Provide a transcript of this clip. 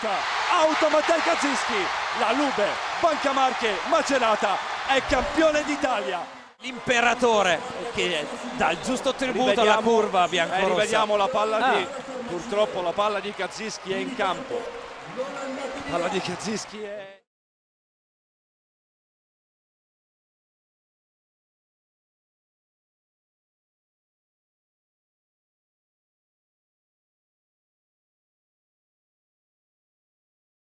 Luca, auto Matteo Kaczynski, la Lube Banca Marche Macerata è campione d'Italia l'imperatore che dà il giusto tributo alla curva biancorossa. eh, rivediamo la palla di Ah. purtroppo la palla di Kaczynski è in campo palla di Kaczynski è